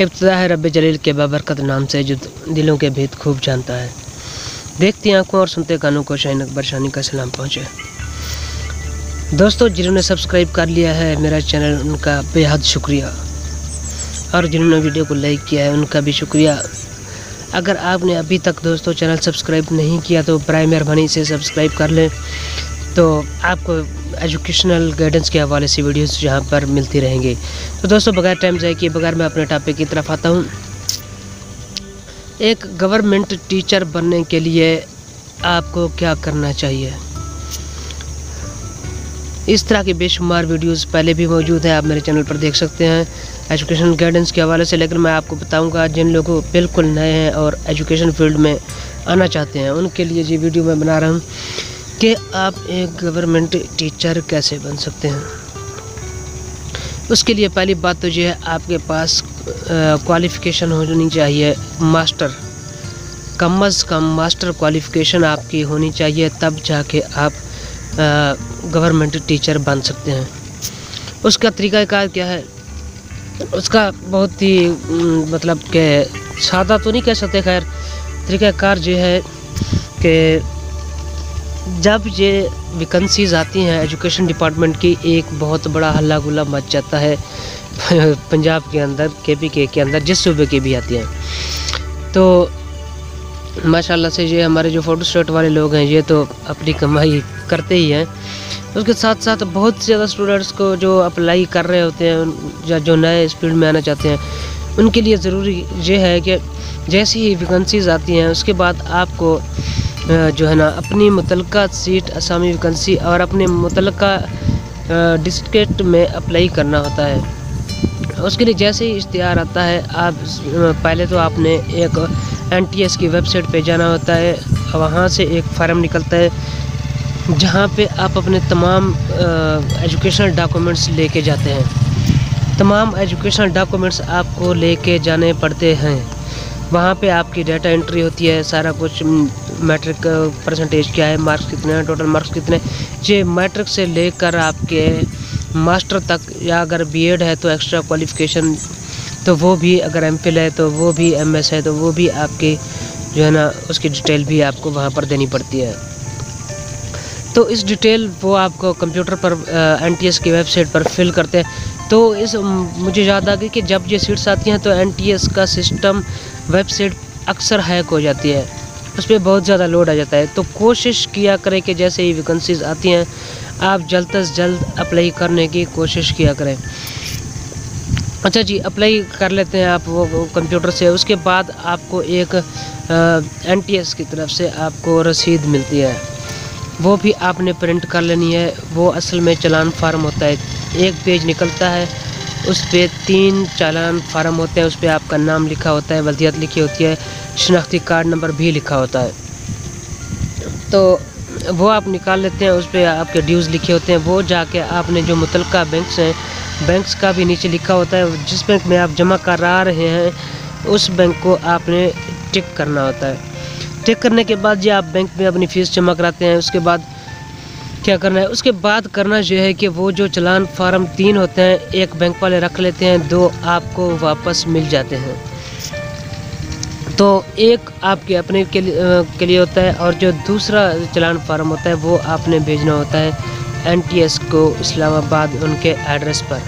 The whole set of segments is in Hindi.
इब्तदा है रब जलील के बाबरकत नाम से, जो दिलों के भेद खूब जानता है। देखती आँखों और सुनते कानों को शाहीन अकबर शानी का सलाम पहुँचे। दोस्तों, जिन्होंने सब्सक्राइब कर लिया है मेरा चैनल, उनका बेहद शुक्रिया। और जिन्होंने वीडियो को लाइक किया है, उनका भी शुक्रिया। अगर आपने अभी तक दोस्तों चैनल सब्सक्राइब नहीं किया तो बर मेहरबानी से सब्सक्राइब कर लें। तो आपको एजुकेशनल गाइडेंस के हवाले से वीडियोस यहाँ पर मिलती रहेंगे। तो दोस्तों, बगैर टाइम जाए कि बगैर मैं अपने टॉपिक की तरफ़ आता हूँ। एक गवर्नमेंट टीचर बनने के लिए आपको क्या करना चाहिए? इस तरह के बेशुमार वीडियोस पहले भी मौजूद हैं, आप मेरे चैनल पर देख सकते हैं। एजुकेशन गाइडेंस के हवाले से लेकिन मैं आपको बताऊँगा, जिन लोगों बिल्कुल नए हैं और एजुकेशन फ़ील्ड में आना चाहते हैं, उनके लिए ये वीडियो मैं बना रहा हूँ। कि आप एक गवर्नमेंट टीचर कैसे बन सकते हैं? उसके लिए पहली बात तो ये है, आपके पास क्वालिफ़िकेशन होनी चाहिए मास्टर कम अज़ कम मास्टर क्वालिफ़िकेशन आपकी होनी चाहिए, तब जाके आप गवर्नमेंट टीचर बन सकते हैं। उसका तरीक़ाकार क्या है? उसका बहुत ही मतलब के सादा तो नहीं कह सकते, खैर। तरीक़ाकार जो है कि जब ये वैकेंसीज आती हैं एजुकेशन डिपार्टमेंट की एक बहुत बड़ा हल्ला गुल्ला मच जाता है, पंजाब के अंदर के पी के के अंदर, जिस सूबे के भी आती हैं। तो माशाल्लाह से ये हमारे जो फ़ोटो स्टेट वाले लोग हैं, ये तो अपनी कमाई करते ही हैं। उसके साथ साथ बहुत से ज़्यादा स्टूडेंट्स को जो अप्लाई कर रहे होते हैं, या जो नए स्पीड में आना चाहते हैं, उनके लिए ज़रूरी ये है कि जैसी ही वैकेंसीज आती हैं, उसके बाद आपको जो है ना, अपनी मुतल सीट, असामी वैकेंसी और अपने मुतल डिस्ट्रिक्ट में अप्लाई करना होता है। उसके लिए जैसे ही इश्तहार आता है, आप पहले तो आपने एक एन टी एस की वेबसाइट पे जाना होता है वहाँ से एक फार्म निकलता है, जहाँ पे आप अपने तमाम एजुकेशनल डॉक्यूमेंट्स लेके जाते हैं। तमाम एजुकेशनल डॉक्यूमेंट्स आपको लेके जाने पड़ते हैं। वहाँ पे आपकी डाटा एंट्री होती है, सारा कुछ मैट्रिक परसेंटेज uh, क्या है मार्क्स कितने हैं टोटल मार्क्स कितने ये मैट्रिक से लेकर आपके मास्टर तक या अगर बीएड है तो एक्स्ट्रा क्वालिफिकेशन तो वो भी अगर एम है तो वो भी एमएस है तो वो भी आपकी जो है ना, उसकी डिटेल भी आपको वहाँ पर देनी पड़ती है। तो इस डिटेल वो आपको कंप्यूटर पर uh, एनटीएस की वेबसाइट पर फिल करते हैं। तो इस मुझे याद आ गई कि जब ये सीट्स आती हैं तो एनटीएस का सिस्टम वेबसाइट अक्सर हैक हो जाती है। उस पर बहुत ज़्यादा लोड आ जाता है। तो कोशिश किया करें कि जैसे ही वैकेंसीज आती हैं, आप जल्द से जल्द अप्लाई करने की कोशिश किया करें। अच्छा जी अप्लाई कर लेते हैं आप वो कंप्यूटर से। उसके बाद आपको एक एनटीएस की तरफ़ से आपको रसीद मिलती है। वो भी आपने प्रिंट कर लेनी है। वो असल में चलान फार्म होता है। एक पेज निकलता है। उस पर तीन चालान फार्म होते हैं, उस पर आपका नाम लिखा होता है वजियत लिखी होती है, शनाख्ती कार्ड नंबर भी लिखा होता है। तो वो आप निकाल लेते हैं, उस पर आपके ड्यूज़ लिखे होते हैं, वो जाके आपने जो मुतल बैंक्स हैं बैंक्स का भी नीचे लिखा होता है, जिस बैंक में आप जमा करा रहे हैं, उस बैंक को आपने टिक करना होता है। टिक करने के बाद जी आप बैंक में अपनी फ़ीस जमा कराते हैं, उसके बाद क्या करना है? उसके बाद करना जो है कि वो जो चलान फार्म तीन होते हैं एक बैंक वाले रख लेते हैं दो आपको वापस मिल जाते हैं। तो एक आपके अपने के लिए, के लिए होता है और जो दूसरा चलान फार्म होता है वो आपने भेजना होता है एनटीएस को इस्लामाबाद उनके एड्रेस पर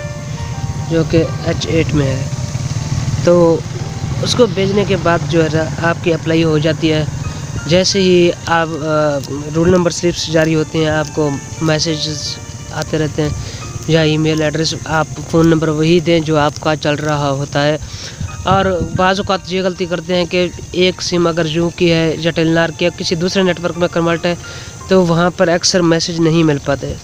जो कि एच एट में है। तो उसको भेजने के बाद जो है आपकी अप्लाई हो जाती है। जैसे ही आप रूल नंबर स्लिप्स जारी होते हैं, आपको मैसेज आते रहते हैं, या ईमेल एड्रेस आप फ़ोन नंबर वही दें जो आपका चल रहा होता है। और बाज़ात ये गलती करते हैं कि एक सिम अगर जू की है या टेलनार की या किसी दूसरे नेटवर्क में कन्वर्ट है तो वहाँ पर अक्सर मैसेज नहीं मिल पाते।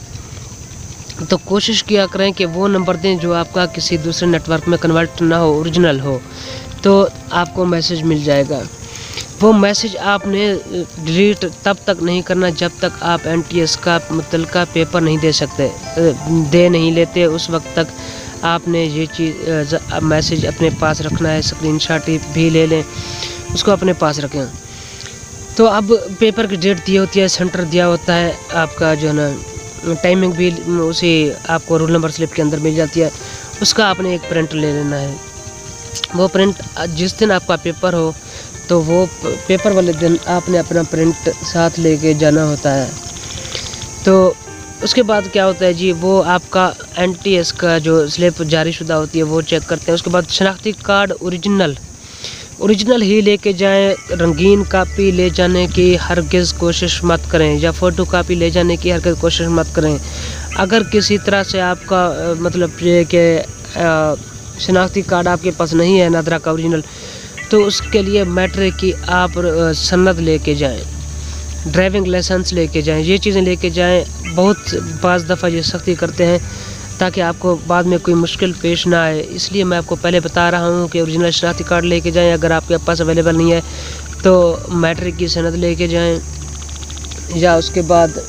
तो कोशिश किया करें कि वो नंबर दें जो आपका किसी दूसरे नेटवर्क में कन्वर्ट ना हो ओरिजिनल हो तो आपको मैसेज मिल जाएगा। वो मैसेज आपने डिलीट तब तक नहीं करना जब तक आप एनटीएस का मुतल पेपर नहीं दे सकते दे नहीं लेते। उस वक्त तक आपने ये चीज़ मैसेज अपने पास रखना है स्क्रीनशॉट भी ले लें, उसको अपने पास रखें। तो अब पेपर की डेट दी होती है सेंटर दिया होता है, आपका जो है ना टाइमिंग भी उसी आपको रोल नंबर स्लिप के अंदर मिल जाती है। उसका आपने एक प्रिंट ले लेना है। वो प्रिंट जिस दिन आपका पेपर हो तो वो पेपर वाले दिन आपने अपना प्रिंट साथ लेके जाना होता है। तो उसके बाद क्या होता है जी, वो आपका एनटीएस का जो स्लिप जारी शुदा होती है वो चेक करते हैं। उसके बाद शनाख्ती कार्ड ओरिजिनल ओरिजिनल ही लेके जाएँ, रंगीन कापी ले जाने की हरगिज़ कोशिश मत करें या फ़ोटो कापी ले जाने की हरगिज़ कोशिश मत करें। अगर किसी तरह से आपका मतलब ये कि शनाख्ती कार्ड आपके पास नहीं है नादरा का ओरिजिनल तो उसके लिए मैट्रिक की आप सन्नत लेके जाएँ, ड्राइविंग लाइसेंस लेके जाएँ, ये चीज़ें लेके जाएँ, बहुत बाज़ दफ़ा ये सख्ती करते हैं ताकि आपको बाद में कोई मुश्किल पेश ना आए। इसलिए मैं आपको पहले बता रहा हूँ कि ओरिजिनल शनाख्ती कार्ड लेके जाएँ, अगर आपके पास अवेलेबल नहीं है तो मैट्रिक की सनद लेके जाएँ, या उसके बाद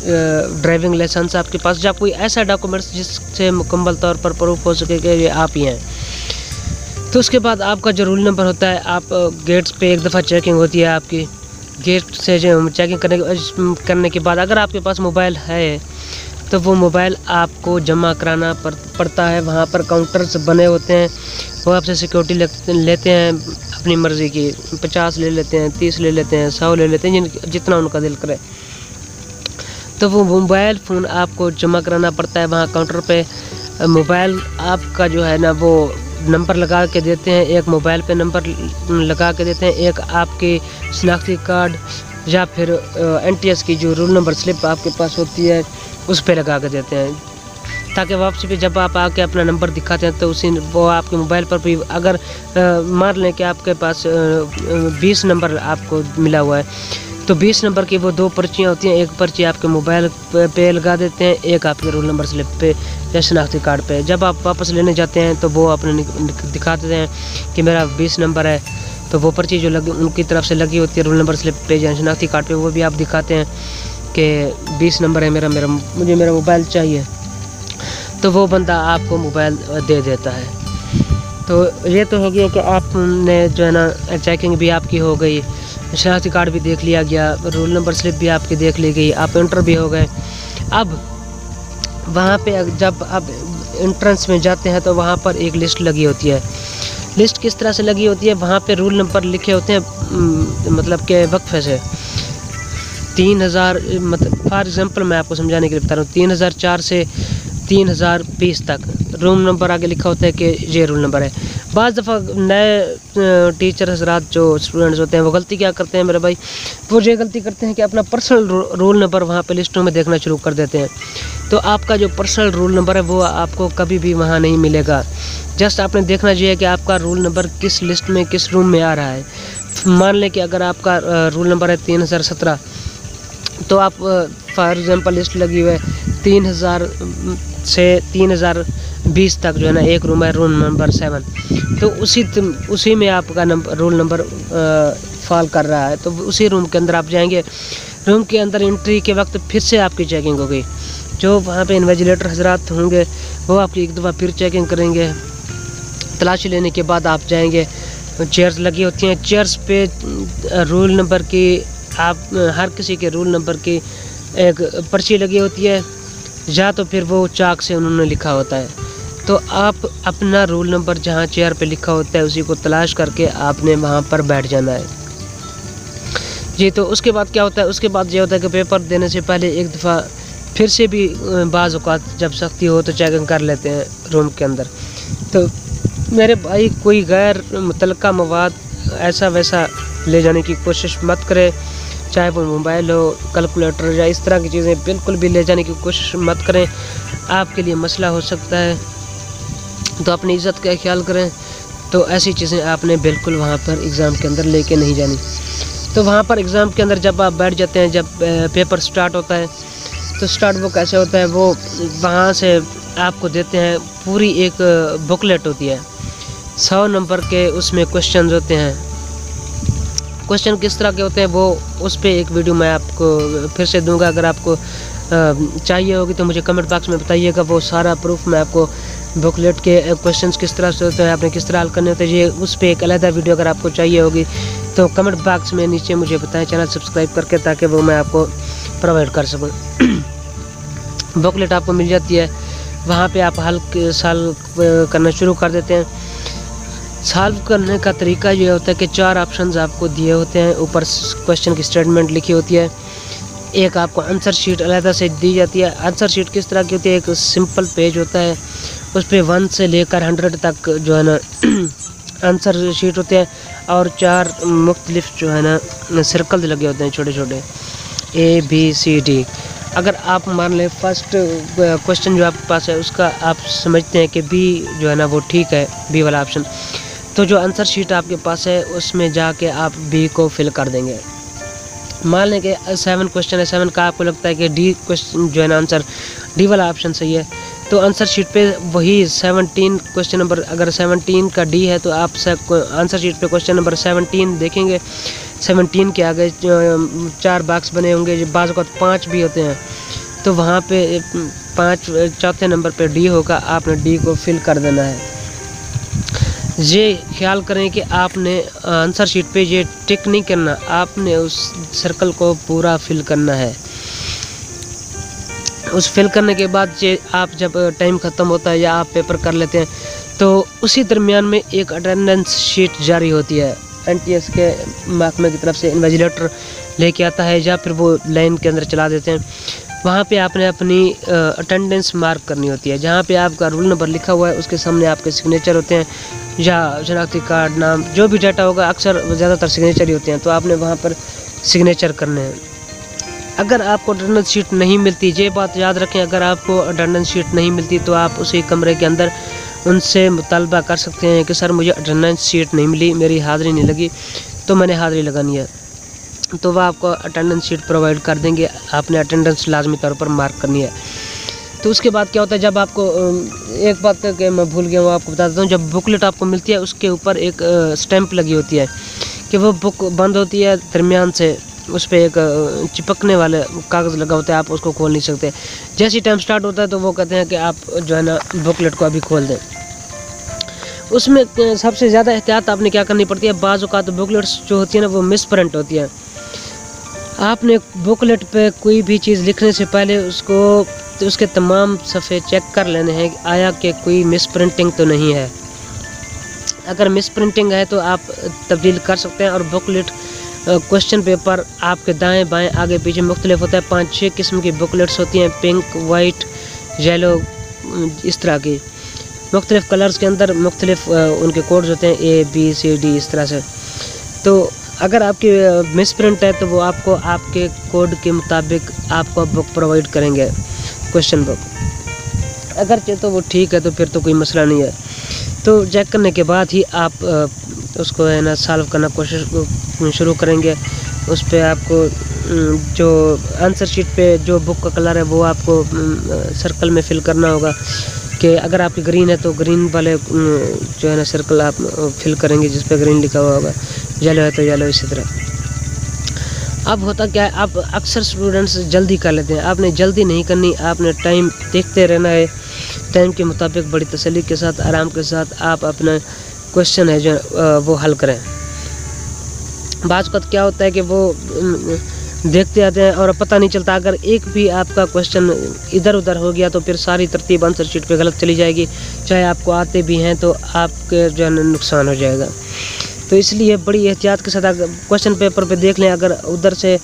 ड्राइविंग लाइसेंस आपके पास, या कोई ऐसा डॉक्यूमेंट्स जिससे मुकम्मल तौर पर प्रूफ हो सके कि ये आप ही हैं। तो उसके बाद आपका जो रूल नंबर होता है, आप गेट्स पे एक दफ़ा चेकिंग होती है आपकी। गेट से जो चेकिंग करने के करने के बाद अगर आपके पास मोबाइल है तो वो मोबाइल आपको जमा कराना पड़ता है। वहाँ पर काउंटर्स बने होते हैं। वो आपसे सिक्योरिटी लेते हैं, अपनी मर्ज़ी की। पचास ले लेते हैं, तीस ले लेते हैं, सौ ले लेते हैं, जिन, जितना उनका दिल करे। तो वो मोबाइल फ़ोन आपको जमा कराना पड़ता है वहाँ काउंटर पे। मोबाइल आपका जो है ना, वो नंबर लगा के देते हैं, एक मोबाइल पे नंबर लगा के देते हैं, एक आपके शनाख्ती कार्ड या फिर एनटीएस की जो रूल नंबर, स्लिप आपके पास होती है, उस पर लगा के देते हैं। ताकि वापसी पे जब आप आके अपना नंबर दिखाते हैं तो उसी वो आपके मोबाइल पर भी अगर मान लें कि आपके पास बीस नंबर आपको मिला हुआ है तो 20 नंबर की वो दो पर्चियाँ होती हैं, एक पर्ची आपके मोबाइल पे लगा देते हैं, एक आपके रोल नंबर स्लिप पे या शनाख्ती कार्ड पे। जब आप वापस लेने जाते हैं तो वो अपने दिखा देते हैं कि मेरा 20 नंबर है। तो वो पर्ची जो लगी, उनकी तरफ़ से लगी होती है रोल नंबर स्लिप पे या शनाख्ती कार्ड पे, वो भी आप दिखाते हैं कि बीस नंबर है मेरा मेरा, मुझे मेरा मोबाइल चाहिए। तो वो बंदा आपको मोबाइल दे देता है। तो ये तो हो गया कि आपने जो है ना, चेकिंग भी आपकी हो गई। शनाख्ती कार्ड भी देख लिया गया, रोल नंबर स्लिप भी आपकी देख ली गई, आप इंटर भी हो गए। अब वहाँ पे जब आप इंट्रेंस में जाते हैं तो वहाँ पर एक लिस्ट लगी होती है। लिस्ट किस तरह से लगी होती है? वहाँ पे रूल नंबर लिखे होते हैं मतलब के वक्फे से। तीन हज़ार मतलब फॉर एग्ज़ाम्पल मैं आपको समझाने के लिए बता रहा हूँ, तीन हज़ार चार से तीन हज़ार बीस तक। रूम नंबर आगे लिखा होता है कि ये रूल नंबर है। बाज़ दफ़ा नए टीचर हजरात जो स्टूडेंट्स होते हैं, वो गलती क्या करते हैं मेरे भाई? वो ये गलती करते हैं कि अपना पर्सनल रोल नंबर वहाँ पे लिस्टों में देखना शुरू कर देते हैं। तो आपका जो पर्सनल रोल नंबर है, वो आपको कभी भी वहाँ नहीं मिलेगा। जस्ट आपने देखना चाहिए कि आपका रोल नंबर किस लिस्ट में, किस रूम में आ रहा है। मान लें कि अगर आपका रोल नंबर है तीन हज़ार सत्रह तो आप फॉर एग्ज़ाम्पल लिस्ट लगी हुई है तीन हज़ार से तीन हज़ार बीस तक जो है ना, एक रूम है रूम नंबर सेवन तो उसी उसी में आपका नंबर रोल नंबर फॉल कर रहा है। तो उसी रूम के अंदर आप जाएँगे। रूम के अंदर एंट्री के वक्त फिर से आपकी चेकिंग होगी। जो वहाँ पे इन्वेजिलेटर हजरात होंगे, वो आपकी एक दफ़ा फिर चेकिंग करेंगे। तलाशी लेने के बाद आप जाएँगे। चेयर्स लगी होती हैं। चेयर्स पे रूल नंबर की, आप, हर किसी के रूल नंबर की एक पर्ची लगी होती है। या तो फिर वो चाक से उन्होंने लिखा होता है। तो आप अपना रोल नंबर जहाँ चेयर पे लिखा होता है, उसी को तलाश करके आपने वहाँ पर बैठ जाना है। जी तो उसके बाद क्या होता है? उसके बाद ये होता है कि पेपर देने से पहले एक दफ़ा फिर से भी बाज़ अवत जब सख्ती हो तो चेकिंग कर लेते हैं रूम के अंदर। तो मेरे भाई कोई गैर मुतल मवाद ऐसा वैसा ले जाने की कोशिश मत करें। चाहे वो मोबाइल हो, कैलकुलेटर या इस तरह की चीज़ें बिल्कुल भी ले जाने की कोशिश मत करें। आपके लिए मसला हो सकता है। तो अपनी इज़्ज़त का ख्याल करें। तो ऐसी चीज़ें आपने बिल्कुल वहाँ पर एग्ज़ाम के अंदर लेके नहीं जानी। तो वहाँ पर एग्ज़ाम के अंदर जब आप बैठ जाते हैं, जब पेपर स्टार्ट होता है तो स्टार्ट वो कैसे होता है, वो वहाँ से आपको देते हैं, पूरी एक बुकलेट होती है। सौ नंबर के उसमें क्वेश्चन होते हैं। क्वेश्चन किस तरह के होते हैं, वो उस पर एक वीडियो मैं आपको फिर से दूँगा। अगर आपको चाहिए होगी तो मुझे कमेंट बॉक्स में बताइएगा, वो सारा प्रूफ मैं आपको बुकलेट के क्वेश्चंस किस तरह से होते हैं, आपने किस तरह हल करने होते हैं, ये उस पर एक अलहदा वीडियो अगर आपको चाहिए होगी तो कमेंट बॉक्स में नीचे मुझे बताएँ चैनल सब्सक्राइब करके, ताकि वो मैं आपको प्रोवाइड कर सकूँ। बुकलेट आपको मिल जाती है, वहाँ पे आप हल साल करना शुरू कर देते हैं। सॉल्व करने का तरीका ये होता है कि चार ऑप्शन आपको दिए होते हैं, ऊपर क्वेश्चन की स्टेटमेंट लिखी होती है। एक आपको आंसर शीट अलहदा से दी जाती है। आंसर शीट किस तरह की होती है? एक सिंपल पेज होता है। उस पर वन से लेकर हंड्रेड तक जो है ना आंसर शीट होते हैं और चार मुख्तलिफ़ जो है ना सर्कल लगे होते हैं छोटे छोटे ए बी सी डी अगर आप मान लें फ़र्स्ट क्वेश्चन जो आपके पास है, उसका आप समझते हैं कि बी जो है ना, वो ठीक है बी वाला ऑप्शन तो जो आंसर शीट आपके पास है, उसमें जाके आप बी को फिल कर देंगे। मान लें कि सेवन क्वेश्चन है सेवन का आपको लगता है कि डी क्वेश्चन जो है ना आंसर डी वाला ऑप्शन सही है। तो आंसर शीट पे वही सेवनटीन क्वेश्चन नंबर अगर सेवनटीन का डी है तो आप आंसर शीट पे क्वेश्चन नंबर सेवनटीन देखेंगे। सेवनटीन के आगे चार बॉक्स बने होंगे, जो बाज़ पाँच भी होते हैं। तो वहाँ पे पाँच, चौथे नंबर पे डी होगा, आपने डी को फिल कर देना है। ये ख्याल करें कि आपने आंसर शीट पे ये टिक नहीं करना, आपने उस सर्कल को पूरा फिल करना है। उस फिल करने के बाद ये आप जब टाइम ख़त्म होता है या आप पेपर कर लेते हैं तो उसी दरमियान में एक अटेंडेंस शीट जारी होती है। एन टी एस के महकमे की तरफ़ से इन्वेजिलेटर लेके आता है या फिर वो लाइन के अंदर चला देते हैं। वहाँ पे आपने अपनी अटेंडेंस मार्क करनी होती है, जहाँ पे आपका रूल नंबर लिखा हुआ है, उसके सामने आपके सिग्नेचर होते हैं, या शनाख्ती कार्ड, नाम, जो भी डाटा होगा, अक्सर ज़्यादातर सिग्नेचर ही होते हैं तो आपने वहाँ पर सिग्नेचर करने हैं। अगर आपको अटेंडेंस शीट नहीं मिलती, ये बात याद रखें, अगर आपको अटेंडेंस शीट नहीं मिलती तो आप उसी कमरे के अंदर उनसे मुतालबा कर सकते हैं कि, सर, मुझे अटेंडेंस शीट नहीं मिली, मेरी हाज़िरी नहीं लगी। तो मैंने हाज़िरी लगानी है। तो वह आपको अटेंडेंस शीट प्रोवाइड कर देंगे। आपने अटेंडेंस लाजमी तौर पर मार्क करनी है। तो उसके बाद क्या होता है, जब आपको एक बात करके मैं भूल गया, वो आपको बता देता हूँ। जब बुकलेट आपको मिलती है, उसके ऊपर एक स्टैंप लगी होती है कि वो बुक बंद होती है दरमियान से। उस पर एक चिपकने वाले कागज़ लगा होता है, आप उसको खोल नहीं सकते। जैसे टाइम स्टार्ट होता है तो वो कहते हैं कि आप जो है ना बुकलेट को अभी खोल दें। उसमें सबसे ज़्यादा एहतियात आपने क्या करनी पड़ती है? बाज़ तो बुकलेट्स जो होती है ना, वो मिस प्रिंट होती है। आपने बुकलेट पे कोई भी चीज़ लिखने से पहले उसको तो उसके तमाम सफ़े चेक कर लेने हैं आया कि कोई मिस प्रिंटिंग तो नहीं है। अगर मिस प्रिंटिंग है तो आप तब्दील कर सकते हैं और बुकलेट क्वेश्चन पेपर आपके दाएँ बाएँ आगे पीछे मुख्तलिफ़ होता है। पाँच छः किस्म की बुकलेट्स होती हैं पिंक वाइट येलो इस तरह की। मुख्तलिफ़ कलर्स के अंदर मुख्तलिफ़ उनके कोड्स होते हैं ए बी सी डी इस तरह से। तो अगर आपकी मिस प्रिंट है तो वो आपको आपके कोड के मुताबिक आपको बुक प्रोवाइड करेंगे क्वेश्चन बुक अगर चाहे तो वो ठीक है तो फिर तो कोई मसला नहीं है। तो चेक करने के बाद ही आप उसको है ना सॉल्व करना कोशिश शुरू करेंगे। उस पर आपको जो आंसर शीट पे जो बुक का कलर है वो आपको सर्कल में फिल करना होगा कि अगर आपकी ग्रीन है तो ग्रीन वाले जो है ना सर्कल आप फिल करेंगे जिस पे ग्रीन लिखा हुआ होगा। येलो है तो येलो इसी तरह। अब होता क्या है आप अक्सर स्टूडेंट्स जल्दी कर लेते हैं। आपने जल्दी नहीं करनी, आपने टाइम देखते रहना है। टाइम के मुताबिक बड़ी तसली के साथ, आराम के साथ आप अपना क्वेश्चन है जो वो हल करें। बाज़ वक्त क्या होता है कि वो देखते आते हैं और पता नहीं चलता, अगर एक भी आपका क्वेश्चन इधर उधर हो गया तो फिर सारी तरतीब आंसर शीट पे गलत चली जाएगी। चाहे आपको आते भी हैं तो आपके जो है नुकसान हो जाएगा। तो इसलिए बड़ी एहतियात के साथ क्वेश्चन पेपर पे देख लें, अगर उधर से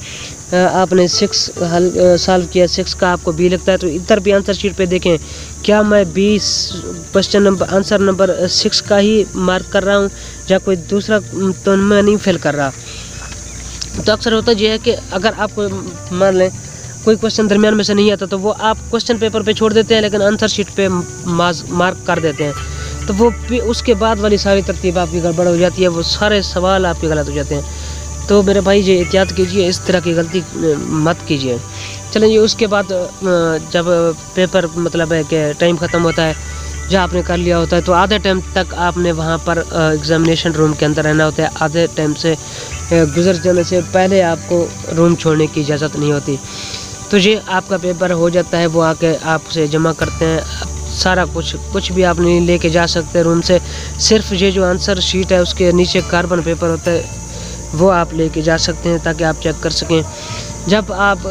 आपने सिक्स हल सॉल्व किया सिक्स का आपको बी लगता है तो इधर भी आंसर शीट पे देखें। क्या मैं B question number answer number six का ही मार्क कर रहा हूँ, या कोई दूसरा तो मैं नहीं फेल कर रहा? तो अक्सर होता यह है कि अगर आप मान लें, कोई क्वेश्चन दरमियान में से नहीं आता तो वो आप क्वेश्चन पेपर पे छोड़ देते हैं, लेकिन आंसर शीट पे मार्क कर देते हैं। तो वो उसके बाद वाली सारी तरतीब आपकी गड़बड़ हो जाती है, वो सारे सवाल आपके गलत हो जाते हैं। तो मेरे भाई ये एहतियात कीजिए, इस तरह की गलती मत कीजिए। चलें ये उसके बाद जब पेपर मतलब है कि टाइम ख़त्म होता है, जहाँ आपने कर लिया होता है तो आधे टाइम तक आपने वहाँ पर एग्ज़ामिनेशन रूम के अंदर रहना होता है। आधे टाइम से गुजर जाने से पहले आपको रूम छोड़ने की इजाज़त नहीं होती। तो ये आपका पेपर हो जाता है, वो आके आपसे जमा करते हैं सारा कुछ कुछ भी आप नहीं लेके जा सकते रूम से सिर्फ़ ये जो आंसर शीट है उसके नीचे कार्बन पेपर होता है, वो आप लेके जा सकते हैं ताकि आप चेक कर सकें। जब आप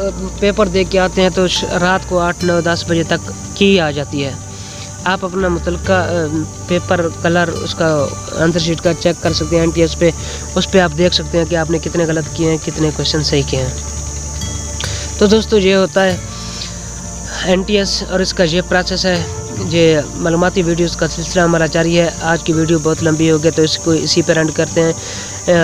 पेपर दे के आते हैं तो रात को आठ, नौ, दस बजे तक की आ जाती है। आप अपना मुतल पेपर कलर उसका आंसर शीट का चेक कर सकते हैं एन टी एस पे। उस पर आप देख सकते हैं कि आपने कितने गलत किए हैं, कितने क्वेश्चन सही किए हैं। तो दोस्तों, ये होता है एन टी एस और इसका ये प्रोसेस है। ये मालूमती वीडियोस का सिलसिला हमारा जारी है। आज की वीडियो बहुत लंबी हो गई तो इसको इसी पर एंड करते हैं।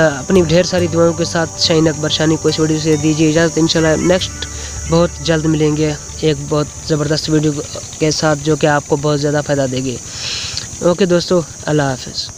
अपनी ढेर सारी दुआओं के साथ शाइन अकबर शानी को इस वीडियो से दीजिए इजाज़त। इंशाल्लाह नेक्स्ट बहुत जल्द मिलेंगे एक बहुत ज़बरदस्त वीडियो के साथ, जो कि आपको बहुत ज़्यादा फ़ायदा देगी। ओके दोस्तों, अल्लाह हाफिज़।